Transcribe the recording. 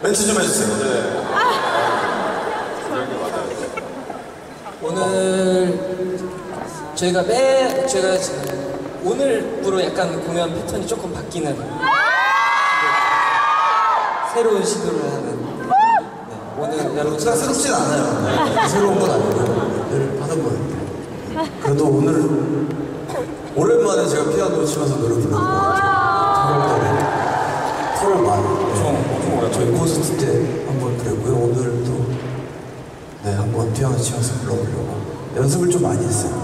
멘트 좀 해주세요. 네. 오늘 저희가 매 지금 오늘부로 약간 공연 패턴이 조금 바뀌는 새로운 시도를 하는 네, 오늘 여러분 쑥스럽진 않아요. 새로운 건 아니고요. 늘 하던 거예요. 그래도 오늘 오랜만에 제가 피아노 치면서 노래 부르는 거 같아요. 8월 말. 네. 저희 콘서트 때 한번 그랬고요. 오늘도 네, 한번 피아노 치면서 불러보려고 연습을 좀 많이 했어요.